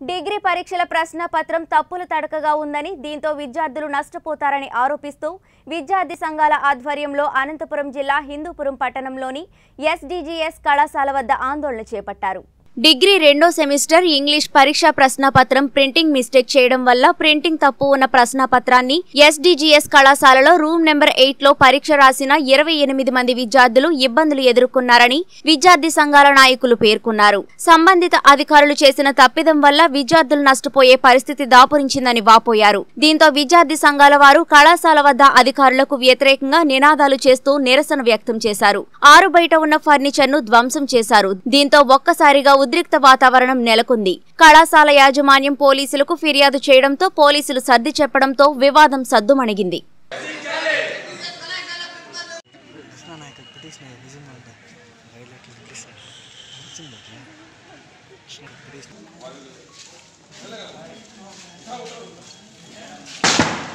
Degree పరీక్షల ప్రశ్న పత్రం తప్పులు తడకగా ఉందని దీంతో విద్యార్థులు నష్టపోతారని ఆరోపిస్తూ విద్యార్థి సంఘాల ఆధ్వర్యంలో అనంతపురం జిల్లా హిందూపురం పట్టణంలోని ఎస్డిజిఎస్ కళాశాల వద్ద ఆందోళన చేపట్టారు. డిగ్రీ రెండో సెమిస్టర్ ఇంగ్లీష్ పరీక్షా ప్రశ్నపత్రం ప్రింటింగ్ మిస్టేక్ చేయడం వల్ల ప్రింటింగ్ తప్పు ఉన్న ప్రశ్నపత్రాన్ని ఎస్డిజిఎస్ కళాశాలలో రూమ్ నెంబర్ ఎయిట్లో పరీక్ష రాసిన ఇరవై ఎనిమిది మంది విద్యార్థులు ఇబ్బందులు ఎదుర్కొన్నారని విద్యార్థి సంఘాల నాయకులు పేర్కొన్నారు. సంబంధిత అధికారులు చేసిన తప్పిదం వల్ల విద్యార్థులు నష్టపోయే పరిస్థితి దాపురించిందని వాపోయారు. దీంతో విద్యార్థి సంఘాల వారు కళాశాల వద్ద అధికారులకు వ్యతిరేకంగా నినాదాలు చేస్తూ నిరసన వ్యక్తం చేశారు. ఆరు బయట ఉన్న ఫర్నిచర్ను ధ్వంసం చేశారు. దీంతో ఒక్కసారిగా ఉద్రిక్త వాతావరణం నెలకొంది. కళాశాల యాజమాన్యం పోలీసులకు ఫిర్యాదు చేయడంతో పోలీసులు సర్ది చెప్పడంతో వివాదం సద్దుమణిగింది. Thank you.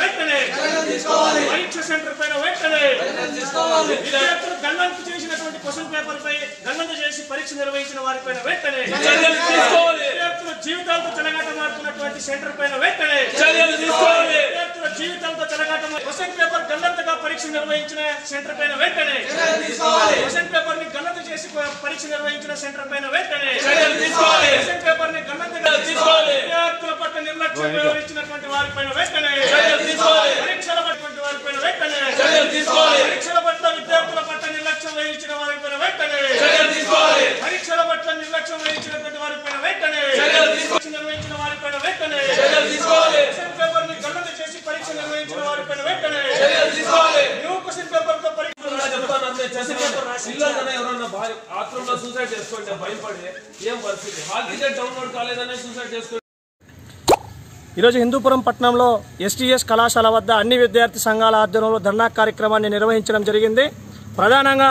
వెంటనే పరీక్ష సెంటర్ పైన వెంటనే విద్యార్థులు గల్లంతు చేసినటువంటి క్వశ్చన్ పేపర్ పై గల్లంతు చేసి పరీక్ష నిర్వహించిన వారిపైన వెంటనే విద్యార్థుల జీవితాలతో చెలగాటమాడుతున్నటువంటి సెంటర్ పైన వెంటనే. విద్యార్థుల జీవితాలతో చెలగాటమా క్వశ్చన్ పేపర్ గల్లంతగా పరీక్ష నిర్వహించిన సెంటర్ పైన వెంటనే క్వశ్చన్ పేపర్ని గల్లంతు చేసి పరీక్ష నిర్వహించిన సెంటర్ పైన వెంటనే. క్వశ్చన్ పేపర్ని గల్లంతగా తీసుకోవాలి. విద్యార్థుల పట్ల నిర్లక్ష్యం వ్యవహరించినటువంటి వారిపైన వెంటనే చర్యలు తీసుకోవాలి. పరీక్షల పట్ల వారిపైన వెంటనే చర్యలు తీసుకోవాలి. పరీక్షల పట్ల విద్యార్థుల పట్ల నిర్లక్ష్యం వహించిన వారిపైన వెంటనే చర్యలు తీసుకోవాలి. పరీక్షల పట్ల నిర్లక్ష్యం వహించినటువంటి వారిపైన వెంటనే చర్యలు తీసుకోవాలి. పరీక్ష నిర్వహించిన వారిపైన వెంటనే చర్యలు తీసుకోవాలి. క్వశ్చన్ పేపర్ని గల్లంతు చేసి పరీక్ష నిర్వహించిన వారిపైన వెంటనే చర్యలు తీసుకోవాలి. న్యూ క్వశ్చన్ పేపర్తో పరీక్ష నేను చెప్తాను అంతే చేసి పిల్లలనే ఎవరన్నా భార్య ఆత్రంలో సూసైడ్ చేసుకోండి భయపడి ఏం పరిస్థితి? హాల్ టికెట్ డౌన్లోడ్ కాలేదనే సూసైడ్ చేసుకోండి ఈరోజు హిందూపురం పట్టణంలో ఎస్టీఎస్ కళాశాల వద్ద అన్ని విద్యార్థి సంఘాల ఆధ్వర్యంలో ధర్నా కార్యక్రమాన్ని నిర్వహించడం జరిగింది. ప్రధానంగా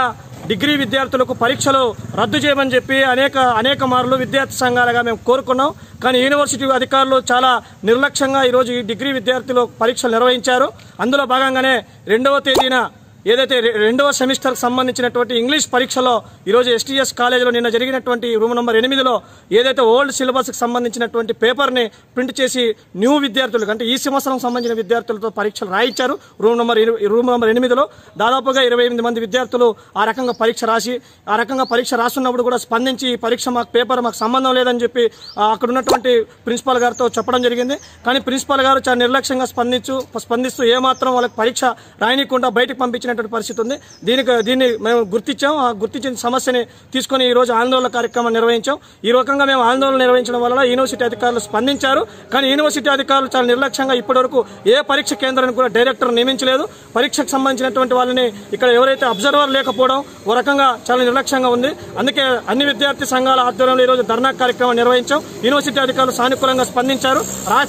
డిగ్రీ విద్యార్థులకు పరీక్షలు రద్దు చేయమని చెప్పి అనేక అనేక మార్లు విద్యార్థి సంఘాలుగా మేము కోరుకున్నాం. కానీ యూనివర్సిటీ అధికారులు చాలా నిర్లక్ష్యంగా ఈరోజు ఈ డిగ్రీ విద్యార్థులు పరీక్షలు నిర్వహించారు. అందులో భాగంగానే రెండవ తేదీన ఏదైతే రెండవ సెమిస్టర్కి సంబంధించినటువంటి ఇంగ్లీష్ పరీక్షలో ఈరోజు ఎస్టీఎస్ కాలేజీలో నిన్న జరిగినటువంటి రూమ్ నెంబర్ ఎనిమిదిలో ఏదైతే ఓల్డ్ సిలబస్కి సంబంధించినటువంటి పేపర్ని ప్రింట్ చేసి న్యూ విద్యార్థులకు అంటే ఈ సంవత్సరం సంబంధించిన విద్యార్థులతో పరీక్షలు రాయించారు రూమ్ నెంబర్ రూమ్ నెంబర్ ఎనిమిదిలో. దాదాపుగా ఇరవై ఎనిమిది మంది విద్యార్థులు ఆ రకంగా పరీక్ష రాసి ఆ రకంగా పరీక్ష రాస్తున్నప్పుడు కూడా స్పందించి ఈ పరీక్ష మాకు పేపర్ మాకు సంబంధం లేదని చెప్పి అక్కడ ఉన్నటువంటి ప్రిన్సిపాల్ గారితో చెప్పడం జరిగింది. కానీ ప్రిన్సిపాల్ గారు చాలా నిర్లక్ష్యంగా స్పందించు స్పందిస్తూ ఏమాత్రం వాళ్ళకి పరీక్ష రాయనీయకుండా బయటకు పంపించిన పంపించినటువంటి పరిస్థితి ఉంది. దీనికి దీన్ని మేము గుర్తించాం ఆ గుర్తించిన సమస్యని తీసుకొని ఈ రోజు ఆందోళన కార్యక్రమం నిర్వహించాం. ఈ రకంగా మేము ఆందోళన నిర్వహించడం వల్ల యూనివర్సిటీ అధికారులు స్పందించారు. కానీ యూనివర్సిటీ అధికారులు చాలా నిర్లక్ష్యంగా ఇప్పటివరకు ఏ పరీక్ష కేంద్రానికి కూడా డైరెక్టర్ నియమించలేదు. పరీక్షకు సంబంధించినటువంటి వాళ్ళని ఇక్కడ ఎవరైతే అబ్జర్వర్ లేకపోవడం ఓ రకంగా చాలా నిర్లక్ష్యంగా ఉంది. అందుకే అన్ని విద్యార్థి సంఘాల ఆధ్వర్యంలో ఈ రోజు ధర్నా కార్యక్రమం నిర్వహించాం. యూనివర్సిటీ అధికారులు సానుకూలంగా స్పందించారు.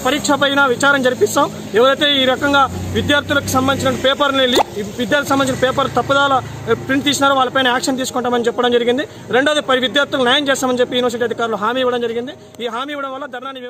పరీక్ష పైన విచారం జరిపిస్తాం. ఎవరైతే ఈ రకంగా విద్యార్థులకు సంబంధించిన పేపర్ని వెళ్ళి విద్యార్థులకు సంబంధించిన పేపర్ తప్పుదాల ప్రింట్ తీసినారో వాళ్ళపైన యాక్షన్ తీసుకుంటామని చెప్పడం జరిగింది. రెండోది పది విద్యార్థులకు న్యాయం చేస్తామని చెప్పి యూనివర్సిటీ అధికారులు హామీ ఇవ్వడం జరిగింది. ఈ హామీ ఇవ్వడం వల్ల ధర్నాని